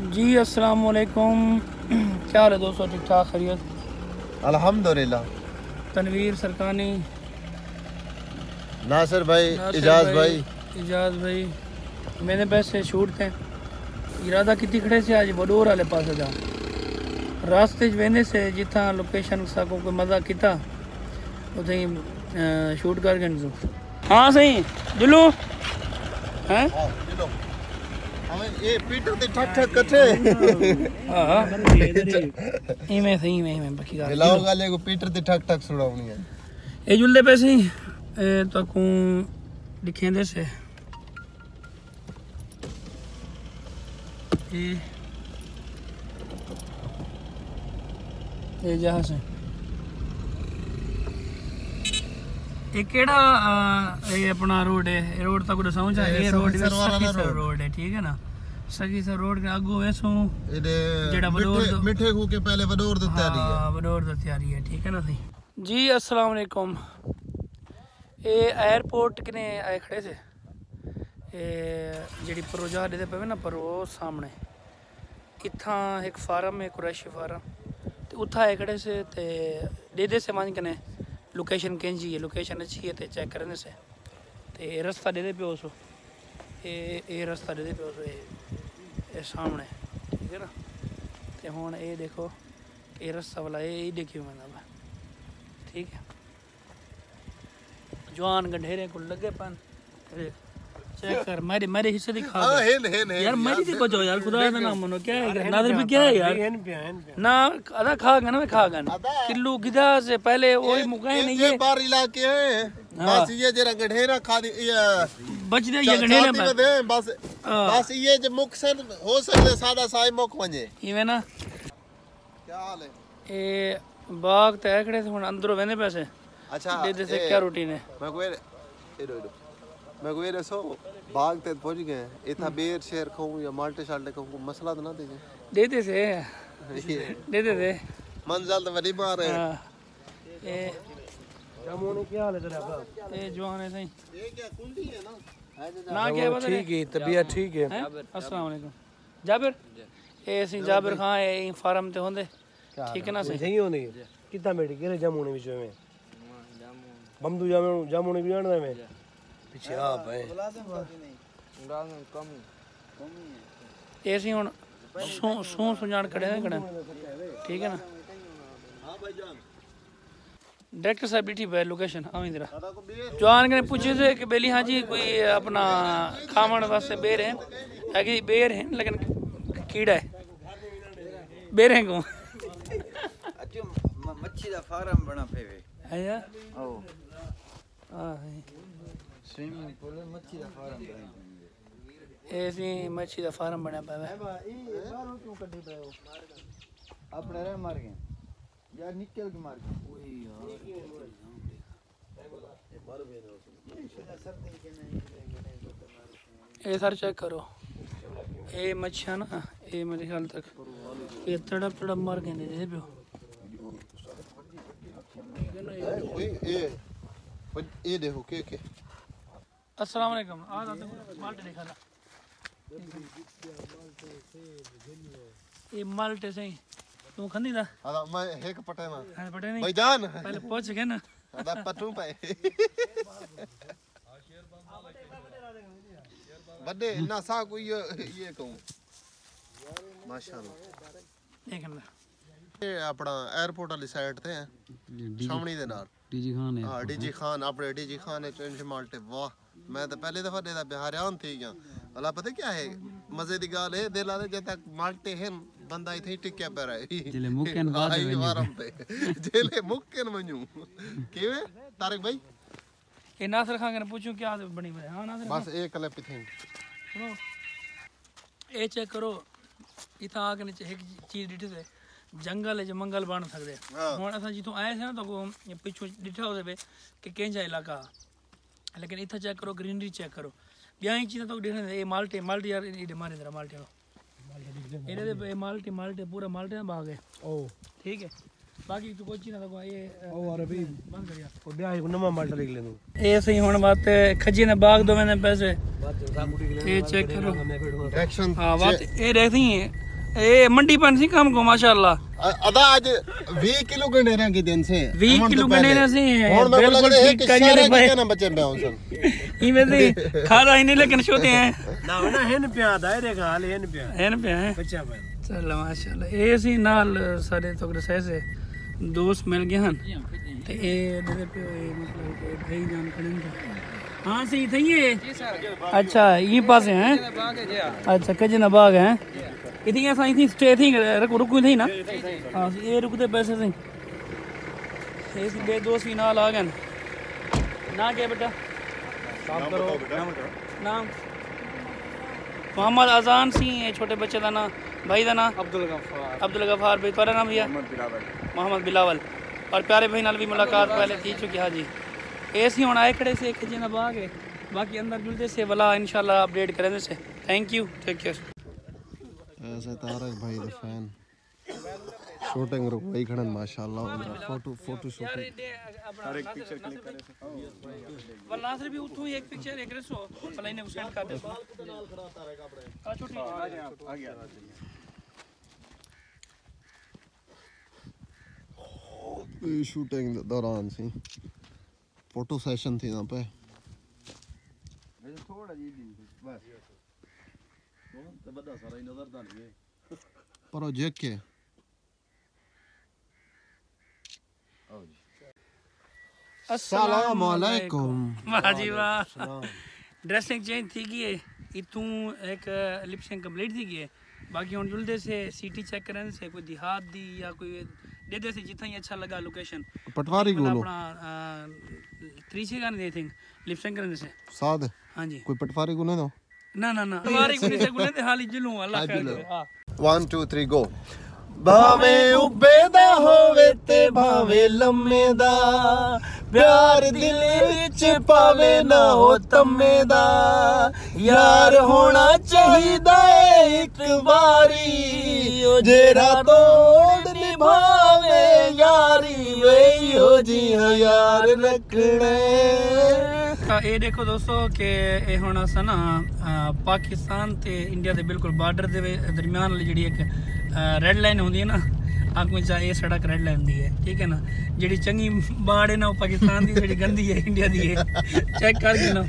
जी अस्सलाम वालेकुम क्या हाल है दोस्तों? ठीक ठाक खैरियत? अल्हम्दुलिल्लाह। तनवीर सरकानी। नासिर भाई इजाज भाई इजाज भाई। मैंने पैसे शूट थे। इरादा कितनी खड़े से आज वडोर वाले पास जा। रास्ते वेंदे से जिथा लोकेशन साको कोई मज़ा किता उथे शूट कर गए हाँ सही। जुलू हैं? ये पीटर ते ठक ठक कटे हाँ इमे सही इमे इमे बाकी गाल लाओ गाले को पीटर ते ठक ठक सुड़ावनी है ए जुल्ले पैसे ए तो को लिखेंदे से ए ए जहाँ से ਇਹ ਕਿਹੜਾ ਇਹ ਆਪਣਾ ਰੋਡ ਹੈ ਇਹ ਰੋਡ ਤਾਂ ਕੋਈ ਸਮਝ ਆ ਇਹ ਰੋਡ ਸਰਵਾਲਾ ਰੋਡ ਹੈ ਠੀਕ ਹੈ ਨਾ ਸਗੀ ਸਰ ਰੋਡ ਦੇ ਅੱਗੋਂ ਐਸੋਂ ਇਹਦੇ ਜਿਹੜਾ ਬਡੋਰ ਮਿੱਠੇ ਖੂ ਕੇ ਪਹਿਲੇ ਬਡੋਰ ਦੀ ਤਿਆਰੀ ਹੈ ਹਾਂ ਬਡੋਰ ਦੀ ਤਿਆਰੀ ਹੈ ਠੀਕ ਹੈ ਨਾ ਸਹੀ ਜੀ अस्सलाम वालेकुम ਇਹ 에어ਪੋਰਟ ਕਿਨੇ ਆਏ ਖੜੇ ਸੇ ਇਹ ਜਿਹੜੀ ਪਰੋਜਾ ਦੇ ਪਵੇ ਨਾ ਪਰ ਉਹ ਸਾਹਮਣੇ ਇੱਥਾਂ ਇੱਕ ਫਾਰਮ ਹੈ ਕੁਰੈਸ਼ੀ ਫਾਰਮ ਤੇ ਉੱਥਾ ਆਏ ਖੜੇ ਸੇ ਤੇ ਦੇ ਦੇ ਸਮਾਨ ਕਨੇ लोकेशन कैंची है लोकेशन अच्छी है तो चेक करने से। तो रस्ता दे पे उस रस्ता दे पे उस सामने। ठीक है ना? तो हूँ ये देखो, ये रस्ता वाला, ये देखियो मैंने ठीक है? जवान गंढेरे को लगे पन। चेक कर मेरे मेरे हिस्से दिखा हाँ हेन हेन हेन यार मेरी से बचाओ यार खुदा का नाम मानो क्या है नादर पे क्या है यार? हेन पे हेन पे ना अदा खागा ना खागा किल्लू गिदा से? पहले ओई मुकाए नहीं ये बार इलाके हैं। हाँ। बस ये जरा गढेरा खा दी बच दे ये गढेरा में बस हाँ। बस ये जो मुख से हो सकते सादा साई मुख वने इवे ना। क्या हाल है? ए बाग तो तय खड़े से हुन अंदरो वेने पैसे। अच्छा दे दे से क्या रूटीन है मैं कोई एडो एडो मैं को ये सो बाग तक पहुँच गए इतना बेर शेर खाऊं या माल्टे शाल्टे खाऊं मसला तो ना दे दे दे से। दे दे दे। मंजिल तो वली मार है। ए जमोनो क्या हाल है तेरा बाप ए जवान है सही। ये क्या कुंडी है ना? हाँ ना क्या पता ठीक है तबीयत ठीक है। अस्सलाम वालेकुम। जाबिर? ए सी जाबिर खान ए फार्म ते होंदे। ठीक है ना सही? सही होंदे कितना मेडी केरे जमोने विच में? बमदू जामोने। जामोने भी जानदा में? पीछे आप है ਇਹ ਅਸੀਂ ਹੁਣ ਸੂ ਸੂ ਸੁਣਾਣ ਖੜੇ ਨੇ ਖੜੇ ਠੀਕ ਹੈ ਨਾ डायरेक्टर साहब बैठी है लोकेशन आवी जरा जवान ने पूछे थे कि बेली हाँ जी कोई अपना खावन वास्ते बेर है है कि बेर है लेकिन कीड़ा है बेर है कौन अचो म- मच्छी दा फार्म बना पेवे है यार ओ हाँ स्विमिंग पूल में मच्छी का फार्म बना ऐसी मच्छी का फार्म बना पावे ए भाई बाहरों क्यों कटी पे हो अपने रे मार के यार निकल के मार के ओए यार ना ये तक ये तड़प तड़प मर गए अस्सलाम वालेकुम। आज आते हैं माल्टे दिखाना ये माल्टे से तू खंदी ना हाँ मैं एक पटे में हाँ पटे नहीं। भाई जान पहले पहुँच गए ना। अदा पटू पे। बड़े ना सा कोई ये ये कहूँ। माशाल्लाह। देखना ये अपना एयरपोर्ट वाली साइड ते है सामने दे नाल। डीजी खान है। हाँ डीजी खान अपने डीजी खान है चंच माल्टे। वाह। ਮੈਂ ਤਾਂ ਪਹਿਲੇ ਦਫਾ ਦੇ ਦਾ ਬਿਹਾਰਿਆਨ ਥੀ ਗਿਆ ਅਲਾ ਪਤਾ ਕੀ ਹੈ ਮਜ਼ੇ ਦੀ ਗੱਲ ਇਹ ਦਿਲ ਆਦੇ ਜਦ ਤੱਕ ਮਾਲਟੇ ਹਨ ਬੰਦਾ ਇੱਥੇ ਹੀ ਟਿਕਿਆ ਪਿਆ ਰਹੇ ਜਿਲੇ ਮੁੱਕਣ ਬਾਅਦ ਆਈ ਵਾਰਮ ਤੇ ਜੇਲੇ ਮੁੱਕਨ ਮਨੂ ਕਿਵੇਂ ਤਾਰਕ ਭਾਈ ये नासर खान ने पूछूं क्या बनी हुई है हाँ नासर ਬਸ ਇਹ ਕਲਿੱਪ ਇਥੇ सुनो ये चेक करो इतना आके नीचे एक चीज डिठी से जंगल है जो मंगल बन सकते हाँ। ਹੁਣ ਅਸਾਂ ਜਿੱਥੋਂ ਆਏ ਸੀ ਨਾ ਤਾਂ ਕੋ ਪਿੱਛੋਂ ਡਿਠਾ ਉਹਦੇ ਵੇ लेकिन इथं चेक करो ग्रीनरी चेक करो। ॿिया चीज़ तोखे ॾिसण ए माल्टे माल्टे यार मारे माल्टे एॾे माल्टे माल्टे पूरा माल्टे ना भाग है ठीक है बाकी तो ये ओ बंद कर। यार बाग दो ए मंडी सी काम को माशाल्लाह। अदा आज 20 किलो की दिन से। 20 तो किलो से और मैं बोला के ना बचे हूँ से ही नहीं लेकिन हैं। ना ना प्या दायरे का हाल प्या प्या है बच्चा भाई चल माशाल्लाह। ए सी नाल सारे से दोस्त मिल गए हन। ते ए दे पे मतलब के भाई जान हाँ सही थई है अच्छा ये पास है? अच्छा कजना बाग है इतनी ऐसा थी स्टे थी रुक रुक थी ना। हाँ ये रुकते पैसे से ये बे दोस्त भी नाल आ गए ना। क्या बेटा? काम करो नाम मोहम्मद अजान सी ये छोटे बच्चे का नाम। भाई का नाम? अब्दुल गफार अब्दुल गफार भाई तुम्हारा नाम भैया? मोहम्मद बिलावल। और प्यारे भाई नाल भी मुलाकात पहले थी चुकी हाँ जी। सी हुन आए खड़े से एक जना बाग है बाकी अंदर जुलते से वाला इंशाल्लाह अपडेट करेंगे से। थैंक यू टेक केयर ऐसे तारक भाई द फ़ैन। शूटिंग रुक भाई खड़न माशाल्लाह। फ़ोटो फ़ोटो शूटिंग हर एक पिक्चर क्लिक करे वरना सर भी उठो एक पिक्चर एक रेसो। पलाई ने उसको कर दे नाल खड़ा तारक अपने का छोटी आ गया। ये शूटिंग दौरान सी। फ़ोटो सेशन थी ना पे। थोड़ा जी बस। दिन बस प्रोजेक्ट के अस्सलाम वालेकुम वाह वाह ड्रेसिंग चेंज थी गई है इतू एक लिपसिंग कंप्लीट थी गई है बाकी हुन जुलदे से सीटी चेक करने से कोई देहात दी या कोई दे दे से जितना ही अच्छा लगा लोकेशन पटवारी गोलो अपना त्रीसे गाने दे थिंक लिपसिंग करने से साद हाँ जी कोई पटवारी गुने दो ना ना না না না তোমার এগুলি সেগুলিতে হালি জুলুম আল্লাহ খায় 1 2 3 গো ਭਾਵੇਂ ਉੱਬੇ ਦਾ ਹੋਵੇ ਤੇ ਭਾਵੇਂ ਲੰਮੇ ਦਾ ਪਿਆਰ ਦਿਲ ਵਿੱਚ ਪਾਵੇ ਨਾ ਹੋ ਤੰਮੇ ਦਾ ਯਾਰ ਹੋਣਾ ਚਾਹੀਦਾ ਇੱਕ ਵਾਰੀ ਓ ਜਿਹੜਾ ਤੋੜ ਨਿਭਾਵੇ ਯਾਰੀ ਵੇ ਹੋ ਜੀ ਯਾਰ ਰੱਖਣੇ। ਤਾਂ ਇਹ ਦੇਖੋ ਦੋਸਤੋ ਕਿ ਇਹ ਹੁਣ ਅਸਾਂ ਨਾ ਪਾਕਿਸਤਾਨ ਤੇ ਇੰਡੀਆ ਦੇ ਬਿਲਕੁਲ ਬਾਰਡਰ ਦੇ ਦਰਮਿਆਨ ਵਾਲੀ ਜਿਹੜੀ ਇੱਕ ਰੈੱਡ ਲਾਈਨ ਹੁੰਦੀ ਹੈ ਨਾ ਆਖੋ ਚਾ ਇਹ ਸੜਕ ਰੈੱਡ ਲਾਈਨ ਹੁੰਦੀ ਹੈ, ਠੀਕ ਹੈ ਨਾ? ਜਿਹੜੀ ਚੰਗੀ ਬਾੜ ਹੈ ਨਾ ਉਹ ਪਾਕਿਸਤਾਨ ਦੀ, ਜਿਹੜੀ ਗੰਦੀ ਹੈ, ਇੰਡੀਆ ਦੀ ਹੈ ਚੈੱਕ ਕਰ ਕੇ ਨਾ